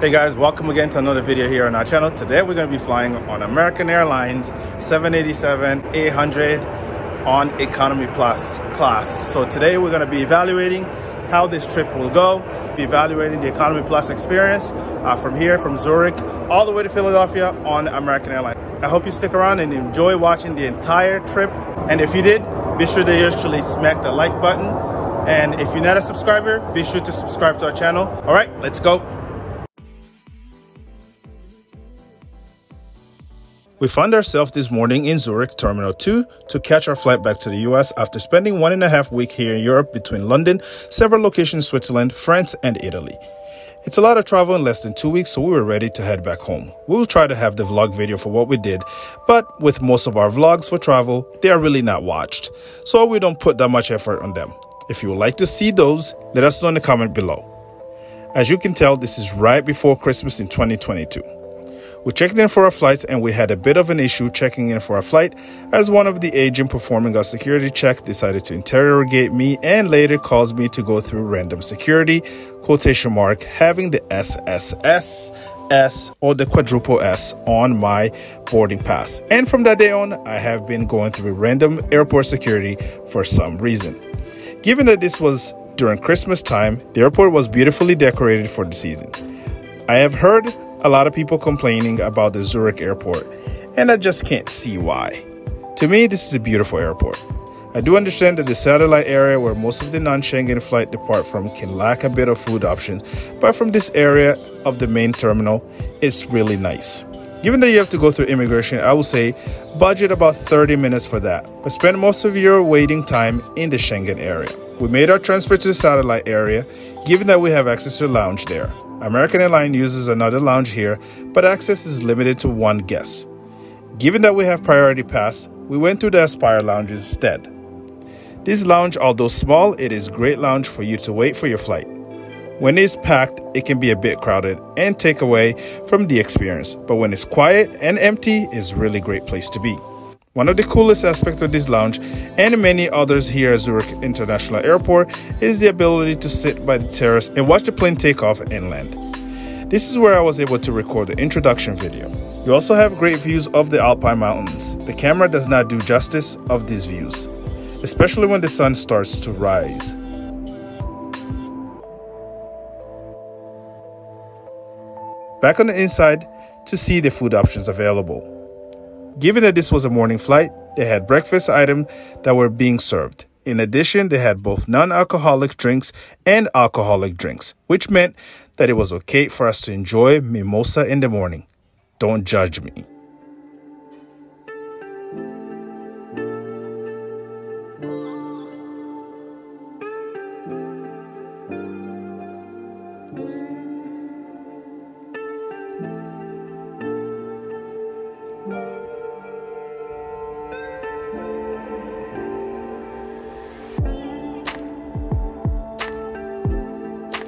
Hey guys, welcome again to another video here on our channel. Today we're going to be flying on American Airlines 787-800 on economy plus class. So today we're going to be evaluating how this trip will go, be evaluating the economy plus experience uh, from here, from Zurich, all the way to Philadelphia on American Airlines. I hope you stick around and enjoy watching the entire trip. And if you did, be sure to actually smack the like button. And if you're not a subscriber, be sure to subscribe to our channel. All right, let's go. We found ourselves this morning in Zurich Terminal 2 to catch our flight back to the US after spending one and a half week here in Europe between London, several locations Switzerland, France, and Italy. It's a lot of travel in less than two weeks, so we were ready to head back home. We will try to have the vlog video for what we did, but with most of our vlogs for travel, they are really not watched, so we don't put that much effort on them. If you would like to see those, let us know in the comment below. As you can tell, this is right before Christmas in 2022. We checked in for our flights and we had a bit of an issue checking in for our flight as one of the agent performing our security check decided to interrogate me and later caused me to go through random security, quotation mark, having the SSS S or the quadruple S on my boarding pass. And from that day on, I have been going through random airport security for some reason. Given that this was during Christmas time, the airport was beautifully decorated for the season. I have heard a lot of people complaining about the Zurich airport, and I just can't see why. To me, this is a beautiful airport. I do understand that the satellite area where most of the non-Schengen flight depart from can lack a bit of food options, but from this area of the main terminal, it's really nice. Given that you have to go through immigration, I will say budget about 30 minutes for that, but spend most of your waiting time in the Schengen area. We made our transfer to the satellite area, given that we have access to lounge there. American Airlines uses another lounge here, but access is limited to one guest. Given that we have priority pass, we went to the Aspire lounge instead. This lounge, although small, it is great lounge for you to wait for your flight. When it's packed, it can be a bit crowded and take away from the experience, but when it's quiet and empty, it's really great place to be. One of the coolest aspects of this lounge and many others here at Zurich International Airport is the ability to sit by the terrace and watch the plane take off and land. This is where I was able to record the introduction video. You also have great views of the Alpine Mountains. The camera does not do justice of these views, especially when the sun starts to rise. Back on the inside to see the food options available. Given that this was a morning flight, they had breakfast items that were being served. In addition, they had both non alcoholic drinks and alcoholic drinks, which meant that it was okay for us to enjoy mimosa in the morning. Don't judge me.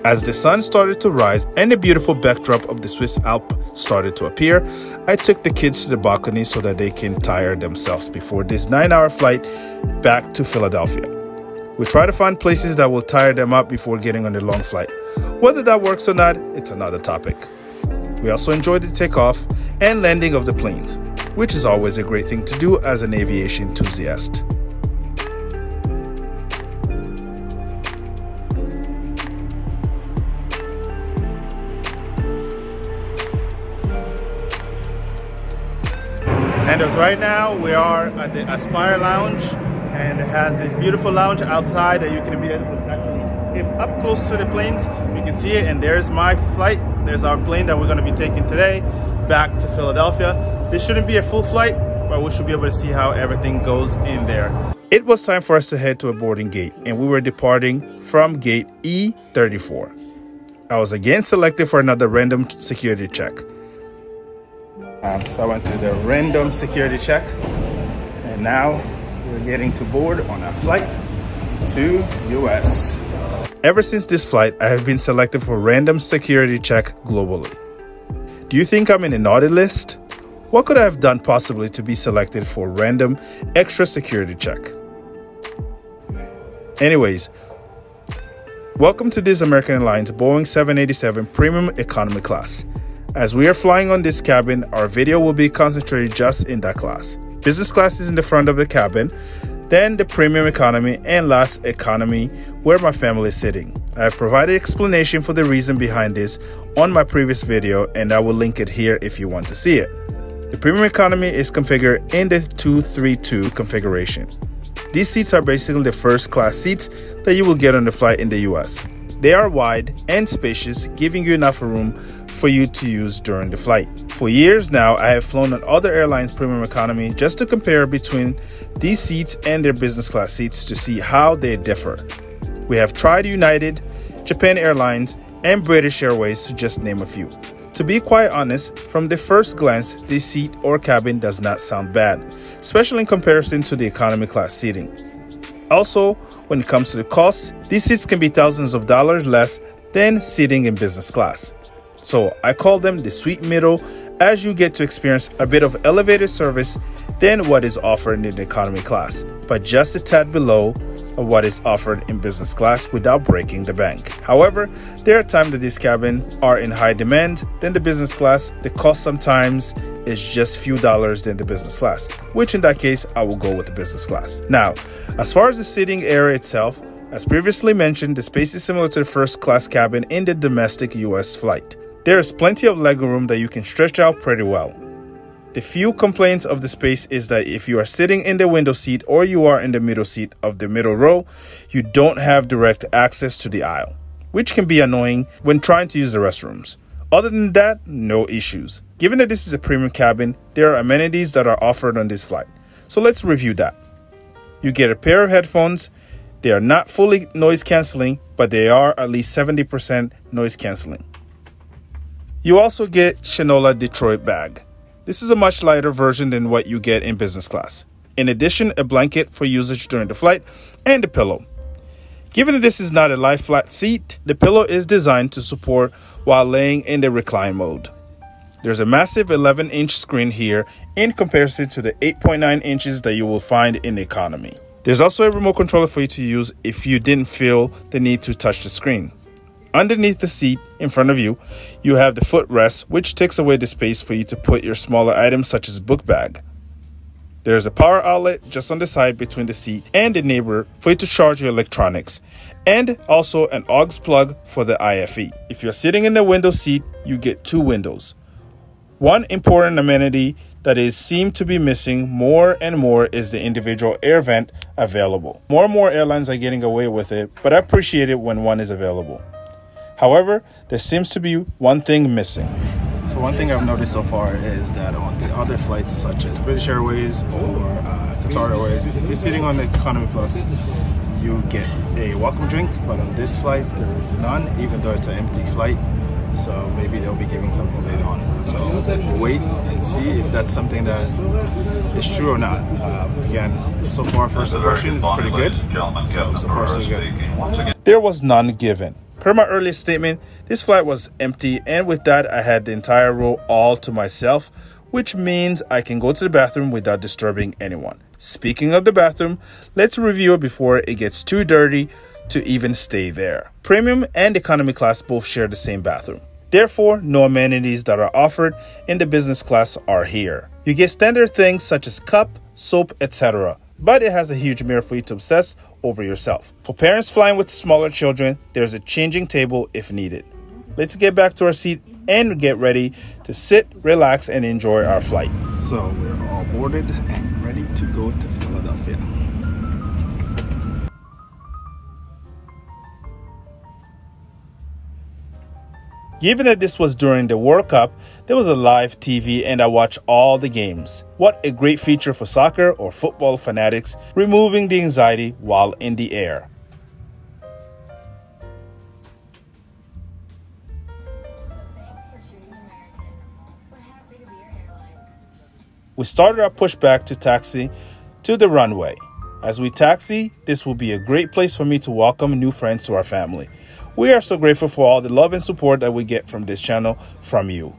As the sun started to rise and the beautiful backdrop of the Swiss Alps started to appear, I took the kids to the balcony so that they can tire themselves before this 9-hour flight back to Philadelphia. We try to find places that will tire them up before getting on the long flight. Whether that works or not, it's another topic. We also enjoyed the takeoff and landing of the planes, which is always a great thing to do as an aviation enthusiast. And as right now, we are at the Aspire Lounge and it has this beautiful lounge outside that you can be able to actually, if up close to the planes, you can see it. And there's my flight. There's our plane that we're gonna be taking today back to Philadelphia. This shouldn't be a full flight, but we should be able to see how everything goes in there. It was time for us to head to a boarding gate and we were departing from gate E34. I was again selected for another random security check. Um, so I went through the random security check and now we're getting to board on a flight to US. Ever since this flight, I have been selected for random security check globally. Do you think I'm in a naughty list? What could I have done possibly to be selected for random extra security check? Anyways, Welcome to this American Airlines Boeing 787 Premium Economy Class. As we are flying on this cabin, our video will be concentrated just in that class. Business class is in the front of the cabin, then the Premium Economy, and last Economy, where my family is sitting. I have provided explanation for the reason behind this on my previous video, and I will link it here if you want to see it. The Premium Economy is configured in the 232 configuration. These seats are basically the first class seats that you will get on the flight in the US. They are wide and spacious, giving you enough room for you to use during the flight. For years now, I have flown on other airlines' premium economy just to compare between these seats and their business class seats to see how they differ. We have tried United, Japan Airlines, and British Airways to just name a few. To be quite honest, from the first glance, this seat or cabin does not sound bad, especially in comparison to the economy class seating. Also, when it comes to the cost, these seats can be thousands of dollars less than seating in business class. So I call them the sweet middle as you get to experience a bit of elevated service than what is offered in the economy class, but just a tad below of what is offered in business class without breaking the bank. However, there are times that these cabins are in high demand than the business class. The cost sometimes is just few dollars than the business class, which in that case, I will go with the business class. Now, as far as the seating area itself, as previously mentioned, the space is similar to the first class cabin in the domestic US flight. There is plenty of legroom that you can stretch out pretty well. The few complaints of the space is that if you are sitting in the window seat or you are in the middle seat of the middle row, you don't have direct access to the aisle, which can be annoying when trying to use the restrooms. Other than that, no issues. Given that this is a premium cabin, there are amenities that are offered on this flight. So let's review that. You get a pair of headphones. They are not fully noise canceling, but they are at least 70% noise canceling. You also get Shinola Detroit bag. This is a much lighter version than what you get in business class. In addition, a blanket for usage during the flight and a pillow. Given that this is not a lie flat seat, the pillow is designed to support while laying in the recline mode. There's a massive 11 inch screen here in comparison to the 8.9 inches that you will find in economy. There's also a remote controller for you to use if you didn't feel the need to touch the screen. Underneath the seat in front of you, you have the footrest, which takes away the space for you to put your smaller items such as book bag. There is a power outlet just on the side between the seat and the neighbor for you to charge your electronics, and also an aux plug for the IFE. If you're sitting in the window seat, you get two windows. One important amenity that is seem to be missing more and more is the individual air vent available. More and more airlines are getting away with it, but I appreciate it when one is available. However, there seems to be one thing missing. So one thing I've noticed so far is that on the other flights, such as British Airways or uh, Qatar Airways, if you're sitting on the Economy Plus, you get a welcome drink. But on this flight, there's none, even though it's an empty flight. So maybe they'll be giving something later on. So wait and see if that's something that is true or not. Uh, again, so far first impression is pretty good. So, so far so good. There was none given. Per my earlier statement, this flight was empty, and with that, I had the entire row all to myself, which means I can go to the bathroom without disturbing anyone. Speaking of the bathroom, let's review it before it gets too dirty to even stay there. Premium and economy class both share the same bathroom. Therefore, no amenities that are offered in the business class are here. You get standard things such as cup, soap, etc but it has a huge mirror for you to obsess over yourself. For parents flying with smaller children, there's a changing table if needed. Let's get back to our seat and get ready to sit, relax, and enjoy our flight. So we're all boarded and ready to go to Philadelphia. Given that this was during the World Cup, there was a live TV and I watched all the games. What a great feature for soccer or football fanatics, removing the anxiety while in the air. We started our pushback to taxi to the runway. As we taxi, this will be a great place for me to welcome new friends to our family. We are so grateful for all the love and support that we get from this channel from you.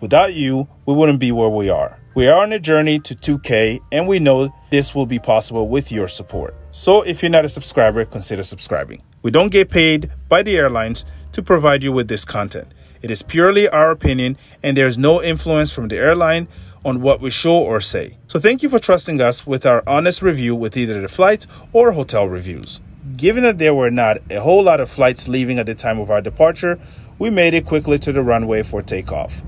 Without you, we wouldn't be where we are. We are on a journey to 2K and we know this will be possible with your support. So if you're not a subscriber, consider subscribing. We don't get paid by the airlines to provide you with this content. It is purely our opinion, and there's no influence from the airline on what we show or say. So thank you for trusting us with our honest review with either the flights or hotel reviews. Given that there were not a whole lot of flights leaving at the time of our departure, we made it quickly to the runway for takeoff.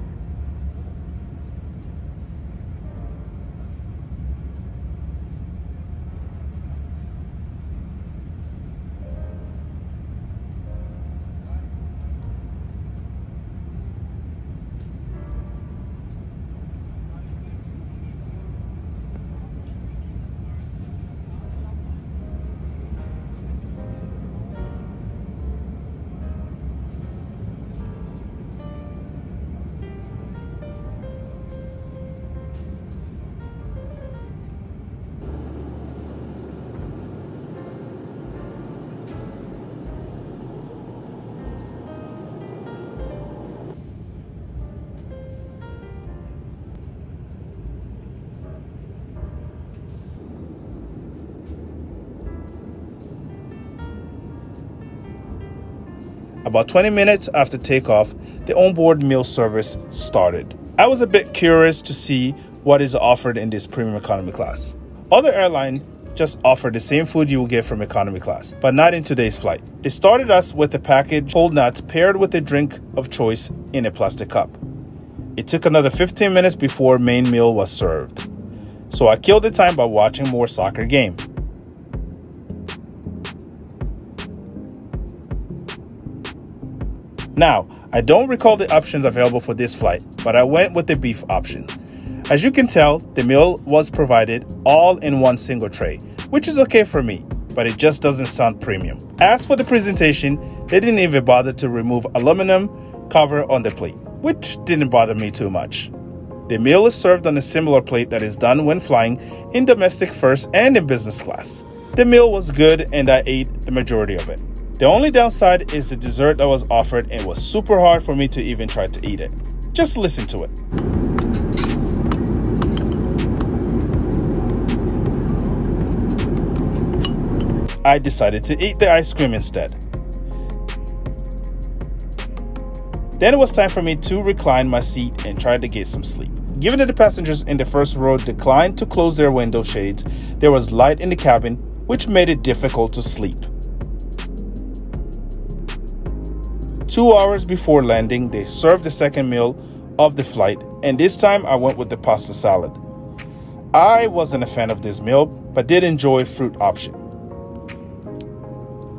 About 20 minutes after takeoff, the onboard meal service started. I was a bit curious to see what is offered in this premium economy class. Other airlines just offer the same food you will get from economy class, but not in today's flight. They started us with a package cold nuts paired with a drink of choice in a plastic cup. It took another 15 minutes before main meal was served. So I killed the time by watching more soccer game. Now, I don't recall the options available for this flight, but I went with the beef option. As you can tell, the meal was provided all in one single tray, which is okay for me, but it just doesn't sound premium. As for the presentation, they didn't even bother to remove aluminum cover on the plate, which didn't bother me too much. The meal is served on a similar plate that is done when flying in domestic first and in business class. The meal was good and I ate the majority of it. The only downside is the dessert that was offered and it was super hard for me to even try to eat it. Just listen to it. I decided to eat the ice cream instead. Then it was time for me to recline my seat and try to get some sleep. Given that the passengers in the first row declined to close their window shades, there was light in the cabin, which made it difficult to sleep. Two hours before landing, they served the second meal of the flight, and this time I went with the pasta salad. I wasn't a fan of this meal, but did enjoy fruit option.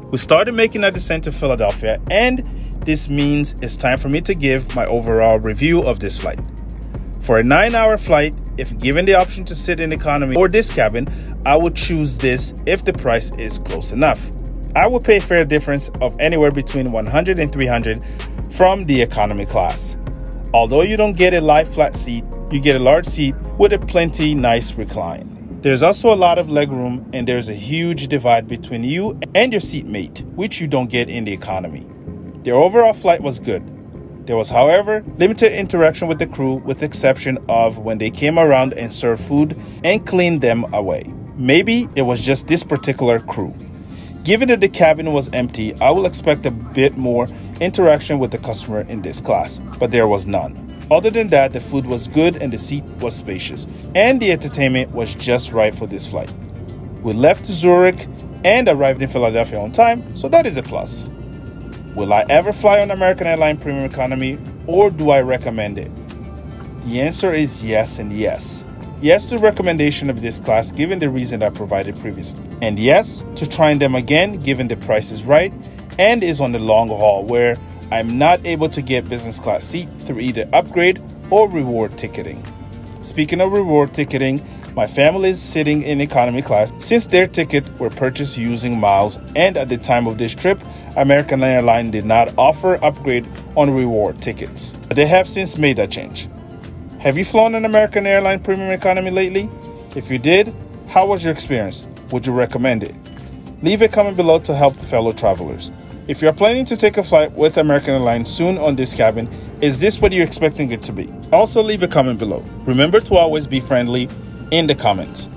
We started making our descent to Philadelphia, and this means it's time for me to give my overall review of this flight. For a nine hour flight, if given the option to sit in economy or this cabin, I would choose this if the price is close enough. I would pay a difference of anywhere between 100 and 300 from the economy class. Although you don't get a lie flat seat, you get a large seat with a plenty nice recline. There's also a lot of legroom and there's a huge divide between you and your seatmate, which you don't get in the economy. The overall flight was good. There was, however, limited interaction with the crew with the exception of when they came around and served food and cleaned them away. Maybe it was just this particular crew. Given that the cabin was empty, I will expect a bit more interaction with the customer in this class, but there was none. Other than that, the food was good and the seat was spacious, and the entertainment was just right for this flight. We left Zurich and arrived in Philadelphia on time, so that is a plus. Will I ever fly on American Airlines Premium Economy or do I recommend it? The answer is yes and yes. Yes to recommendation of this class given the reason I provided previously. And yes to trying them again given the price is right and is on the long haul where I'm not able to get business class seat through either upgrade or reward ticketing. Speaking of reward ticketing, my family is sitting in economy class since their ticket were purchased using miles and at the time of this trip, American Airlines did not offer upgrade on reward tickets. They have since made that change. Have you flown an American Airlines Premium Economy lately? If you did, how was your experience? Would you recommend it? Leave a comment below to help fellow travelers. If you're planning to take a flight with American Airlines soon on this cabin, is this what you're expecting it to be? Also, leave a comment below. Remember to always be friendly in the comments.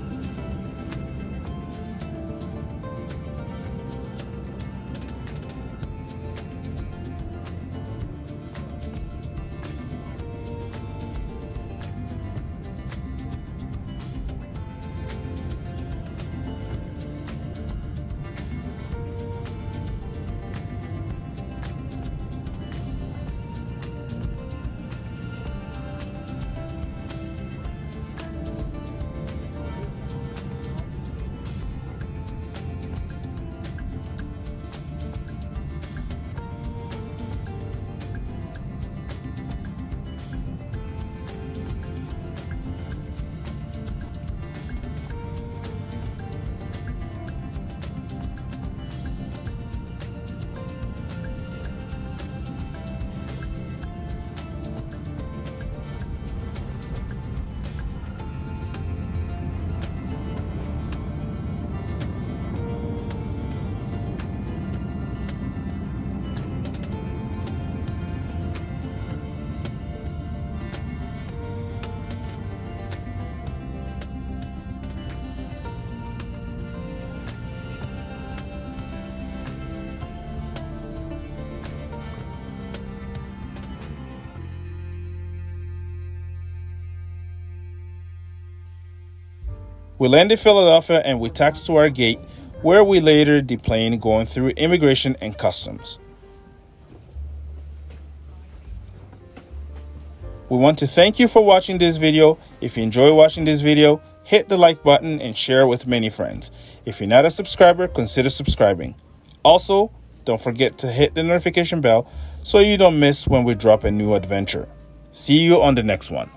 We landed Philadelphia and we taxed to our gate, where we later deplaned going through immigration and customs. We want to thank you for watching this video. If you enjoy watching this video, hit the like button and share with many friends. If you're not a subscriber, consider subscribing. Also, don't forget to hit the notification bell so you don't miss when we drop a new adventure. See you on the next one.